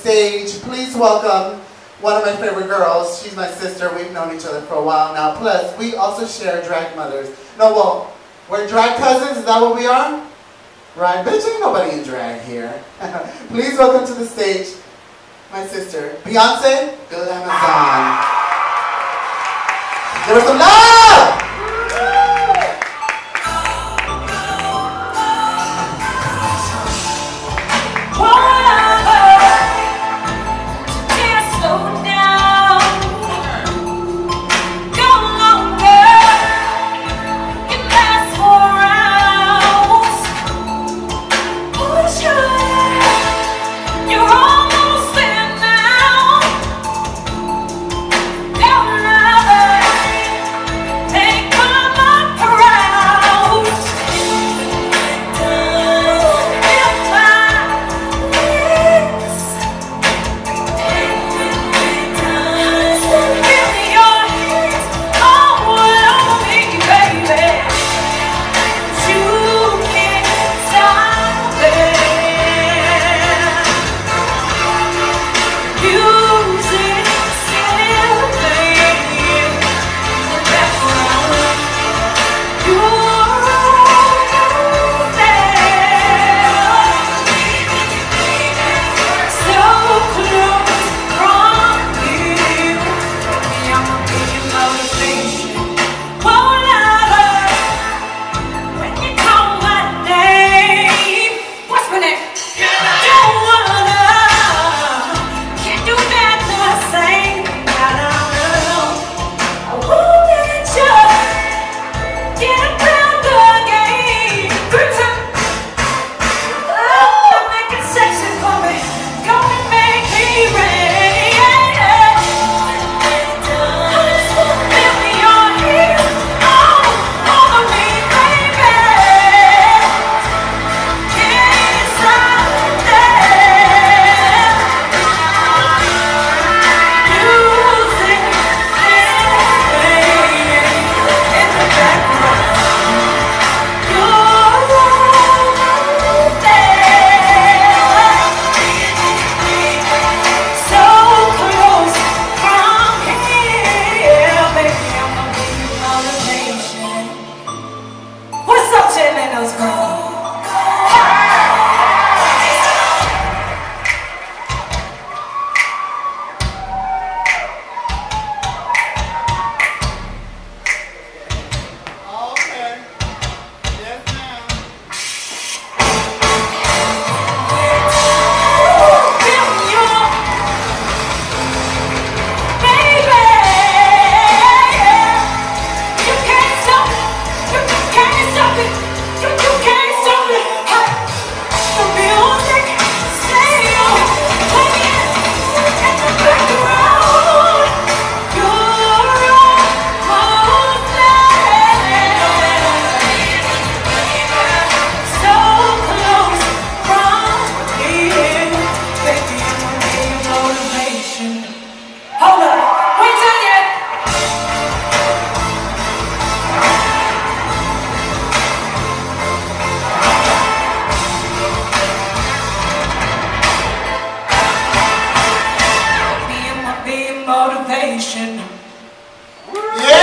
stage. Please welcome one of my favorite girls. She's my sister. We've known each other for a while now. Plus, we also share drag mothers. No, well, we're drag cousins. Is that what we are? Right? Bitch, ain't nobody in drag here. Please welcome to the stage my sister, Beyonce Good Amazon. Give her some love! nation. Yeah.